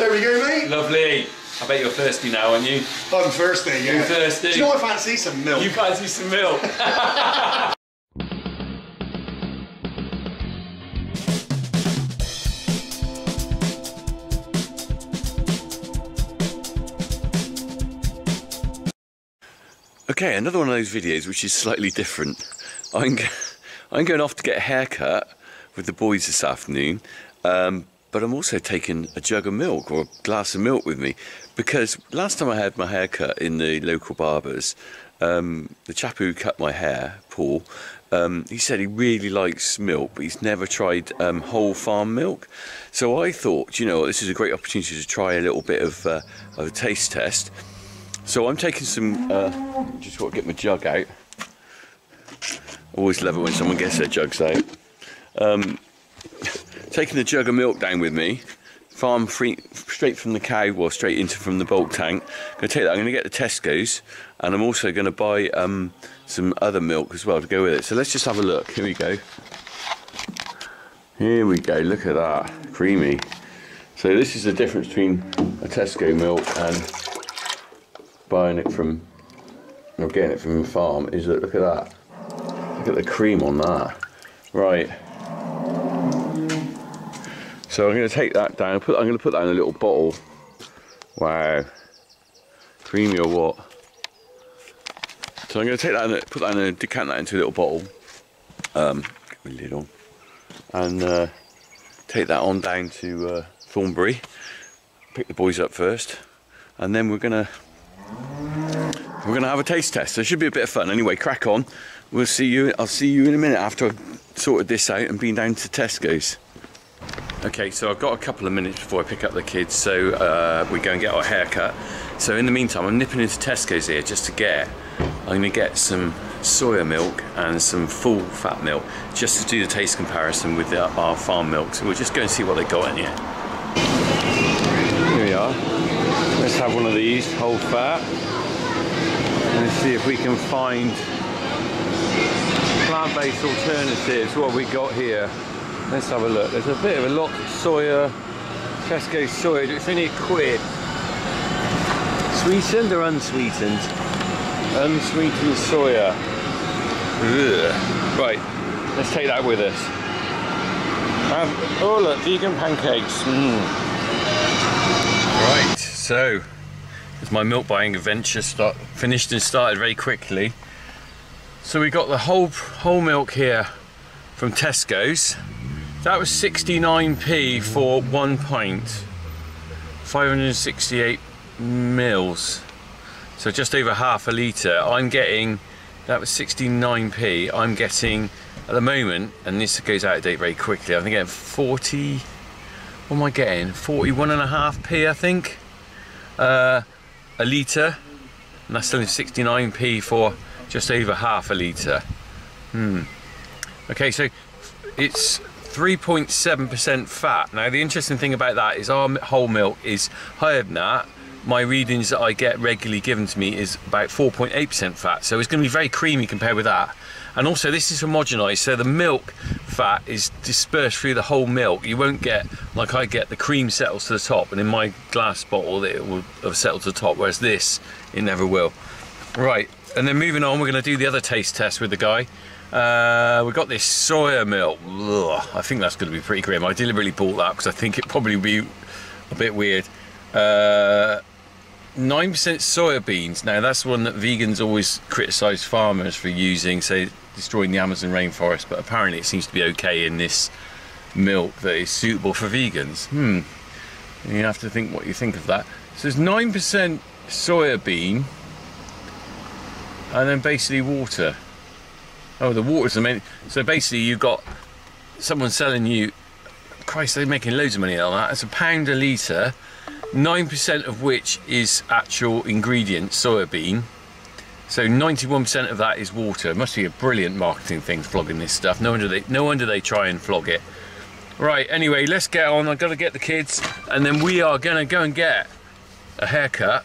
There we go, mate. Lovely. I bet you're thirsty now, aren't you? I'm thirsty, yeah. You're thirsty. Do you know what I fancy? Some milk. You fancy some milk? Okay, another one of those videos which is slightly different. I'm, go- I'm going off to get a haircut with the boys this afternoon, um, but I'm also taking a jug of milk or a glass of milk with me because last time I had my haircut in the local barbers, um, the chap who cut my hair, Paul, um, he said he really likes milk, but he's never tried um, whole farm milk. So I thought, you know, this is a great opportunity to try a little bit of, uh, of a taste test. So I'm taking some, uh, just got to get my jug out. Always love it when someone gets their jugs out. Taking the jug of milk down with me, farm free, straight from the cow, well, straight into from the bulk tank. Going to take that. I'm going to get the Tesco's, and I'm also going to buy um, some other milk as well to go with it. So let's just have a look. Here we go. Here we go. Look at that, creamy. So this is the difference between a Tesco milk and buying it from or getting it from a farm. Is that look at that? Look at the cream on that. Right. So I'm going to take that down. Put I'm going to put that in a little bottle. Wow. Creamy or what? So I'm going to take that and put that in a decant that into a little bottle. Um, get my lid on, and uh, take that on down to uh, Thornbury. Pick the boys up first, and then we're gonna we're gonna have a taste test. So it should be a bit of fun. Anyway, crack on. We'll see you. I'll see you in a minute after I've sorted this out and been down to Tesco's. Okay, so I've got a couple of minutes before I pick up the kids, so uh, we go and get our haircut. So in the meantime, I'm nipping into Tesco's here just to get. I'm to get some soya milk and some full fat milk just to do the taste comparison with the, our farm milk. So we'll just go and see what they've got in here. Here we are. Let's have one of these, whole fat. And see if we can find plant-based alternatives. What we got here? Let's have a look. There's a bit of a lot of soya, Tesco soya. It's only a quid. Sweetened or unsweetened? Unsweetened soya. Ugh. Right, let's take that with us. Um, oh look, vegan pancakes. Mm. Right, so as my milk buying adventure start, finished and started very quickly. So we got the whole whole milk here from Tesco's. That was 69p for one pint, 568 mils. So just over half a litre. I'm getting, that was 69p. I'm getting, at the moment, and this goes out of date very quickly, I'm getting 40, what am I getting? 41 and a half p, I think, uh, a litre. And that's selling 69p for just over half a litre. Hmm. Okay, so it's 3.7% fat. Now the interesting thing about that is our whole milk is higher than that. My readings that I get regularly given to me is about 4.8% fat. So it's going to be very creamy compared with that. And also this is homogenized, so the milk fat is dispersed through the whole milk. You won't get, like I get, the cream settles to the top, and in my glass bottle it will have settled to the top, whereas this, it never will. Right, and then moving on, we're going to do the other taste test with the guy. Uh, we've got this soya milk. Ugh, I think that's going to be pretty grim. I deliberately bought that because I think it probably be a bit weird. Uh, 9% soya beans. Now that's one that vegans always criticise farmers for using, say destroying the Amazon rainforest, but apparently it seems to be okay in this milk that is suitable for vegans. Hmm. You have to think what you think of that. So it's 9% soya bean and then basically water. Oh, the water's the main. So basically, you've got someone selling you. Christ, they're making loads of money on that. It's a pound a litre, nine percent of which is actual ingredient soya bean. So 91% of that is water. It must be a brilliant marketing thing, flogging this stuff. No wonder they, no wonder they try and flog it. Right. Anyway, let's get on. I've got to get the kids, and then we are gonna go and get a haircut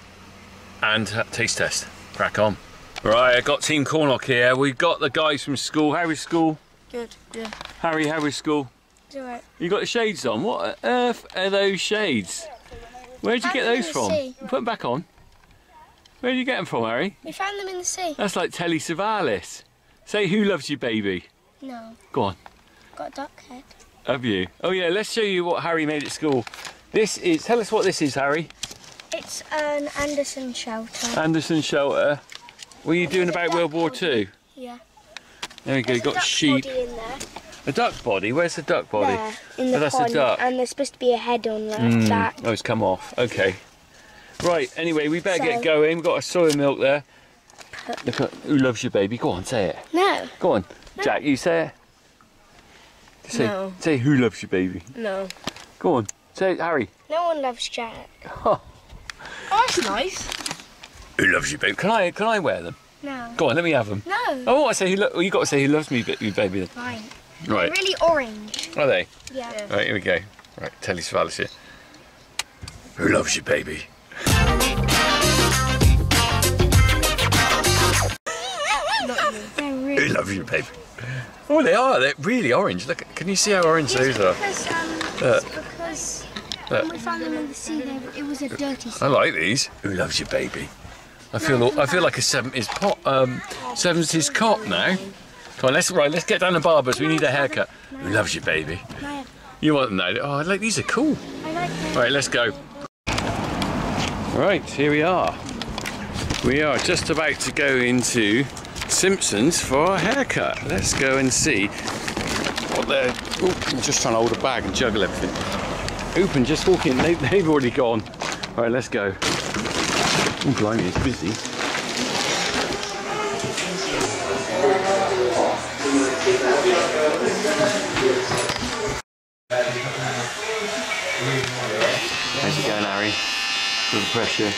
and taste test. Crack on. Right, I got Team Cornock here. We've got the guys from school. How school? Good, yeah. Harry, how school? It's alright. You got the shades on. What on earth are those shades? Where'd you get those from? sea. Put them back on. Where'd you get them from, Harry? We found them in the sea. That's like Telly Savalas. Say who loves you, baby. No, Go on. got a duck head. Have you? Oh yeah, let's show you what Harry made at school. This is, tell us what this is, Harry. It's an Anderson shelter. Anderson shelter. What are you doing about World War body. Two? Yeah. There we go, There's you a got duck sheep. body in there. A duck body? Where's the duck body? There, in Oh, the that's a pond. duck. And there's supposed to be a head on that. Mm. that. Oh, it's come off. Okay. Right, anyway, we better get going. We've got a soy milk there. Look at who loves your baby. Go on, say it. No, Go on. Jack, you say it. Say, No. say who loves your baby. no. Go on. Say it, Harry. No one loves Jack. Oh. Oh, that's nice. Who loves you, baby? Can I can I wear them? No. Go on, let me have them. No. Oh, I say who lo- well, you got to say who loves me, you baby. Then. Fine. Right. Really orange. Are they? Yeah. Right, here we go. Right, Telly Savalas here. Who loves you, baby? They're Who loves you, baby? Oh, they are. They're really orange. Look, can you see how orange those are? because, um, Look. it's because Look. when we found them in the sea, they, it was a dirty sea. I like these. Who loves you, baby? I feel I feel like a seventies pop um seventies cop now. Come on, let's right. Let's get down to barbers. We need a haircut. Who loves you, baby? You want now? Oh, I like these are cool. Them. Right, let's go. Right, here we are. We are just about to go into Sysums for our haircut. Let's go and see what they're. Oh, I'm just trying to hold a bag and juggle everything. Open, just walk in. They, they've already gone. All right, let's go. Oh, blimey, it's busy. How's it going, Harry? Feel the pressure.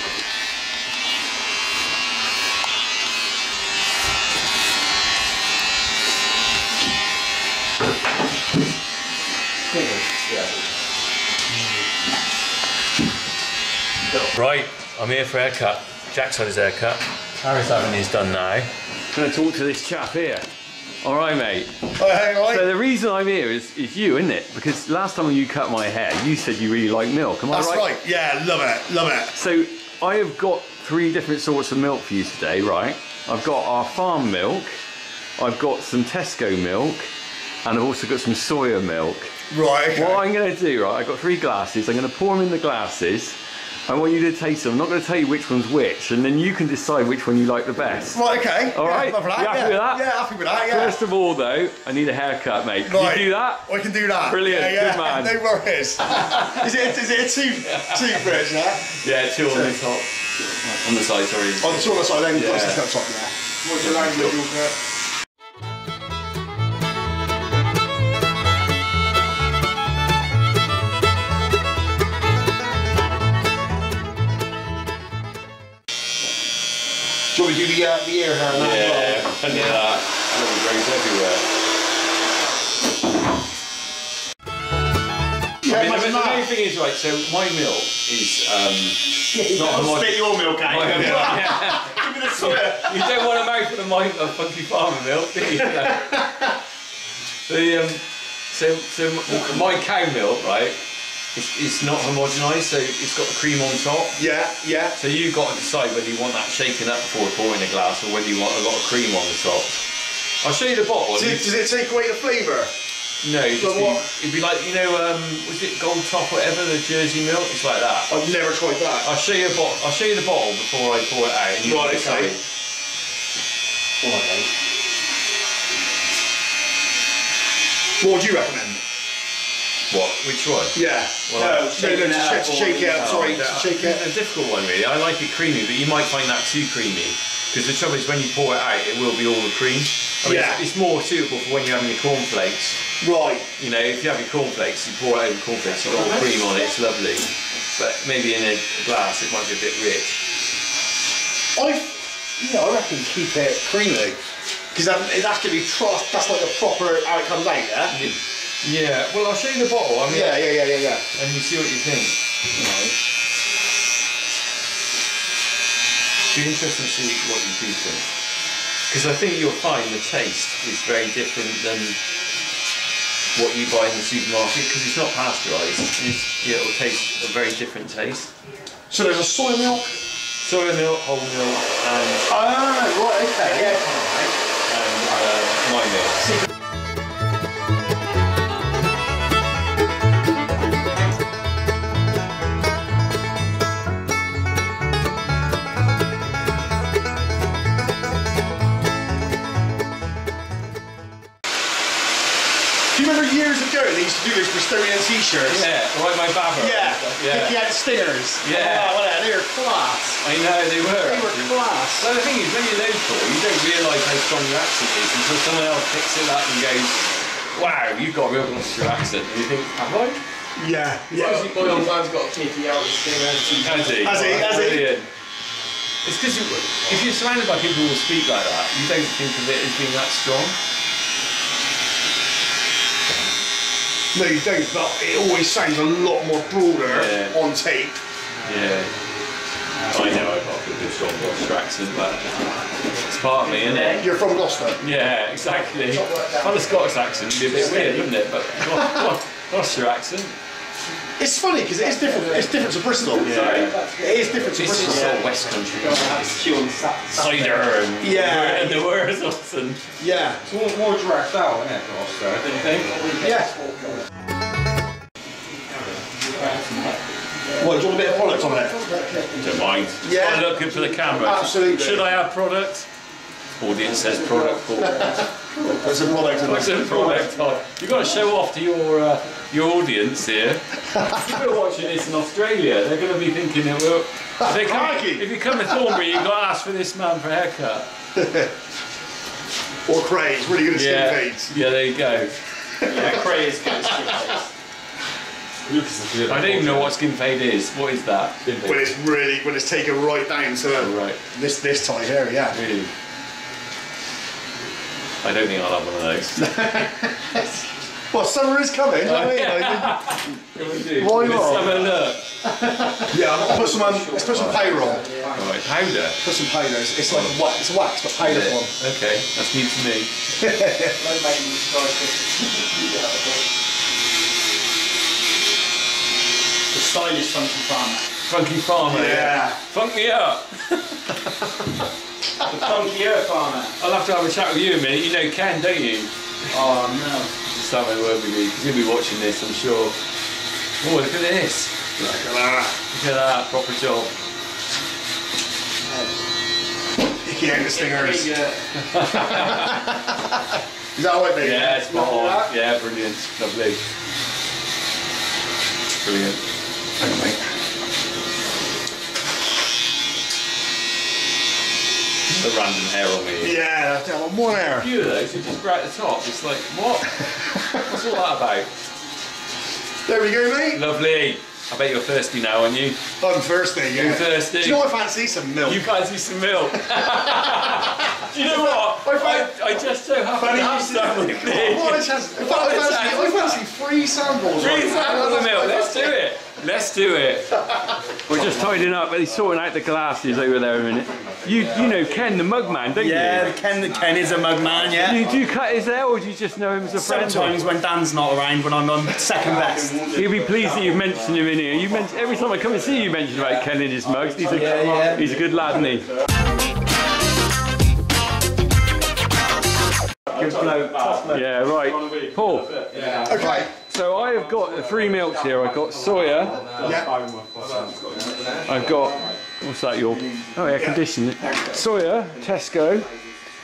Right, I'm here for a haircut. Jack's had his haircut. Harry's having his done now. I'm Gonna talk to this chap here. All right, mate. Oh, hey, So the reason I'm here is, is you, isn't it? Because last time you cut my hair, you said you really like milk. Am I That's right. Yeah, love it, love it. So I have got three different sorts of milk for you today, right? I've got our farm milk, I've got some Tesco milk, and I've also got some soya milk. Right, okay. What I'm going to do, right? I've got three glasses. I'm going to pour them in the glasses. I want you to taste them. I'm not going to tell you which one's which, and then you can decide which one you like the best. Right, okay. All yeah, right. love that. You happy yeah. with that? Yeah, happy with that, yeah. First of all, though, I need a haircut, mate. Can right. you do that? I can do that. Brilliant, Yeah, yeah. good man. No worries. is it is it a two two bridge, yeah? Yeah, two on the top. On the side, sorry. On the short side, then Yeah. yeah. the top, yeah. What's your language, you want me to do the, uh, the ear hair and that as well? Yeah, plenty of that. Little grapes everywhere. Yeah, I mean, imagine the, the main that. thing is, right, so my milk is um, not I'll homog- spit your milk out. my- Yeah. yeah. Give me the soya. You don't want to mouth for the mind of funky farmer milk, do you? the, um, so, so my cow milk, right, it's, it's not homogenised, so it's got the cream on top. Yeah, yeah. So you've got to decide whether you want that shaken up before pouring a glass or whether you want a lot of cream on the top. I'll show you the bottle. Does it, does it take away the flavour? No, it'd, So just be, what? it'd be like, you know, um, was it Gold Top, whatever, the Jersey milk? It's like that. I've never tried that. I'll show you a bottle. I'll show you the bottle before I pour it out. And you Right, okay. Alright. What would you recommend? What? Which one? Yeah. Well, no, I'm no, no, it to, sh- to shake it out. Sorry, to shake it. A difficult one, really. I like it creamy, but you might find that too creamy. Because the trouble is, when you pour it out, it will be all the cream. I mean, Yeah. it's, it's more suitable for when you're having your cornflakes. Right. You know, if you have your cornflakes, you pour it over cornflakes, you've got all cream on it, it's lovely. But maybe in a glass, it might be a bit rich. I, yeah, I reckon keep it creamy. Because that, that's going to be. That's like the proper how it comes out, yeah. Yeah, well, I'll show you the bottle. I mean, Yeah, yeah, yeah, yeah, yeah. and you see what you think. Be interesting to see what you do think. Because I think you'll find the taste is very different than what you buy in the supermarket because it's not pasteurised. It's, it'll taste a very different taste. So there's a soy milk. Soy milk, whole milk, and, Ah, right, okay. and uh, my milk. Years ago they used to do those Bristolian t-shirts? Yeah, like my babber. Yeah. Yeah. He had stingers. Yeah. Oh, well, they were class. I know they were. They were class. Well, the thing is, when you're local, you don't realise how strong your accent is until someone else picks it up and goes, "Wow, you've got a real Gloucester accent." And you think, "Have I?" Yeah. Yeah. My old man's got a kicky out of stinger. Has he? Has he? Has he? It's because if you're surrounded by people who speak like that, you don't think of it as being that strong. No, you don't, but it always sounds a lot more broader Yeah. on tape. Yeah. I know I've got a good strong Gloucester accent, but it's part of me, isn't it? You're from Gloucester. Yeah, exactly. Had a Scottish accent, it'd be a bit weird, wouldn't it? But Glo- Glo- Gloucester accent. It's funny because it is different. It's different to Bristol. Yeah. It is different to This is Bristol. sort of West Country. Cider and Yeah. and the words and Yeah. It's more, more dragged out, isn't it, Gloucester? I didn't think. Yeah. What, do you want a bit of product on it? don't mind. Yeah. I look good for the camera. Absolutely. Should I have product? Audience says product. Paul. There's some product in Put some product. You've got to show off to your uh, your audience here. if you're watching this in Australia, they're going to be thinking that well, if, they come, if you come to Thornbury, you've got to ask for this man for a haircut. Or Craig's, really good at skin Yeah, fades. yeah, there you go. Yeah, Craig is good. Lucas is good. I don't even know what skin fade is. What is that? When it's really, when it's taken right down to Right, this this tight here, yeah. really. I don't think I'll have one of those. Well, summer is coming, do you know what I mean? Like, Why Let's not? have a look. yeah, I'll put some, um, let's put some powder on. Right, powder. Put some powder. It's, it's like wax, it's wax, but powder one. Okay, that's new to me. The stylish funky farmer. Funky farmer. Yeah. Funk me up. The funky earth farmer. I'll have to have a chat with you a minute. You know Ken, don't you? Oh no. Just have a word with you because he'll be watching this, I'm sure. Oh, look at this. Look at that. Look at that, proper job. Icky out the stingers. Is that what mate? Yeah, it's spot on. Yeah, brilliant. Lovely. Brilliant. The random hair on me. Yeah, damn, one more A few of those are just right at the top. It's like, what? What's all that about? There we go, mate. Lovely. I bet you're thirsty now, aren't you? I'm thirsty, yeah. You're thirsty. Do you know what I fancy? Some milk. You fancy some milk? Do you know what? I I, fan- I just so happen Funny to have you some with me. What a chance. In fact, I fancy, I fancy three samples. Three samples of milk. Let's do it. Let's do it. We're just tidying up, but he's sorting out the glasses over there a minute. You you know Ken the mug man, don't Yeah, you? Ken, Ken is a mug man, yeah. You do you cut his hair or do you just know him as a friend? Sometimes when Dan's not around, when I'm on second best. He'll be pleased that you've mentioned him in here. You mention every time I come and see you, you mention about Ken and his mugs. He's a, he's a good lad, isn't he? Good bloke, top bloke. Yeah, right. Paul, Yeah. Okay. So I have got the three milks here. I've got soya, Yeah. I've got, what's that, your, oh, air conditioning. Soya, Tesco,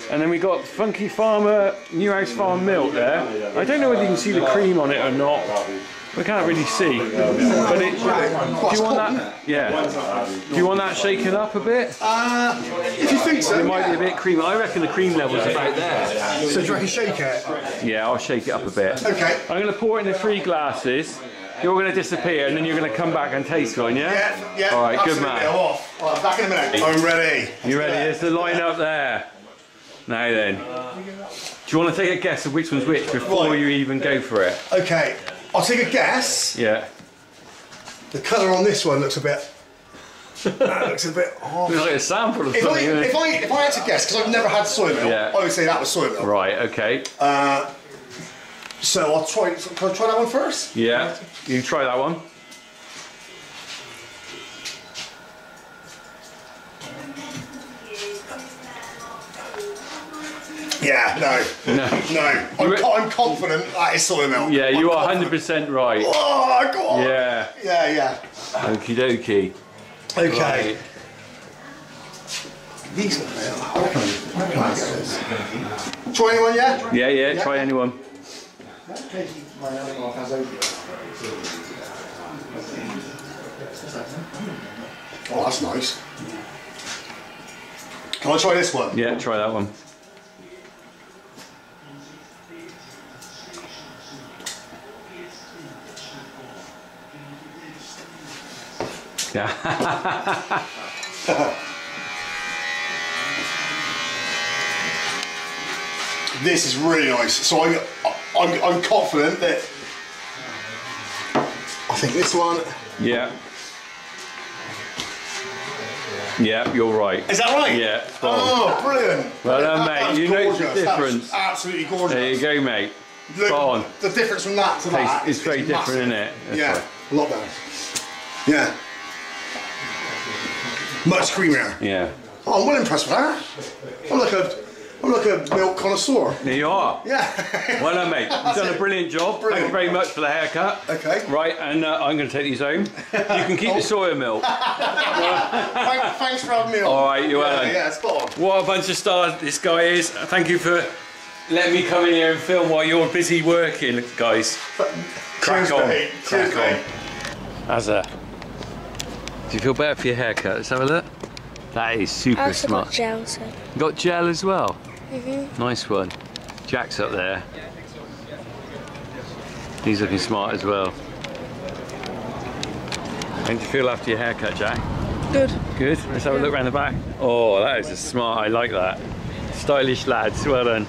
and then we got Funky Farmer, New House Farm milk there. I don't know whether you can see the cream on it or not. We can't really see. But it, do you want that? Yeah. Do you want that shaken up a bit? Uh, if you think so. It might be a bit creamy. I reckon the cream level's about there. So do you reckon shake it? Yeah, I'll shake it up a bit. Okay. I'm going to pour it in the three glasses. You're going to disappear and then you're going to come back and taste one, yeah? Yeah, yeah. All right, good man. I'm off. Right, back in a minute. I'm ready. You ready? There's the line up there. Now then. Do you want to take a guess of which one's which before Right. you even go for it? Okay. I'll take a guess. Yeah. The colour on this one looks a bit. that looks a bit off. It's like a sample of If I, something. it? if I if I had to guess, because I've never had soy milk, Yeah. I would say that was soy milk. Right, okay. Uh, So I'll try. Can I try that one first? Yeah, you try that one. Yeah, no. No. No. I'm, co- I'm confident that is soy milk. Yeah, I'm you are confident. 100% right. Oh, God. Yeah. Yeah, yeah. Okie dokie. Okay. Right. These I reckon I reckon I get this. Try anyone, yeah? Yeah, yeah, try anyone. Oh, that's nice. Can I try this one? Yeah, try that one. Yeah. This is really nice. So I'm, I'm, I'm confident that. I think this one. yeah. Yeah, you're right. Is that right? Yeah, on. Oh, brilliant. Well done, That- mate. You the gorgeous. That was difference. absolutely gorgeous. There you go, mate. Look, on. The difference from that to that Taste- it's very different, massive. isn't it? That's yeah, right. a lot better. Yeah. Much creamier. Yeah. Oh, I'm well impressed with that. I'm like a, I'm like a milk connoisseur. There you are. Yeah. Well done, mate. You've done a brilliant job. Thank Brilliant. you very much for the haircut. Okay. Right, and uh, I'm going to take these home. You can keep the soya milk. Thank, thanks for having me on. All right, you're yeah, welcome. Yeah, spot on. What a bunch of stars this guy is. Thank you for letting me come in here and film while you're busy working, guys. Crack Cheers, on. mate. Cheers, Crack on. mate. As a. Do you feel better for your haircut? Let's have a look. That is super smart. got gel, so. Got gel as well. Mhm. Nice one. Jack's up there. He's looking smart as well. How do you feel after your haircut, Jack? Good. Good. Let's have a look around the back. Oh, that is a smart. I like that. Stylish lads. Well done.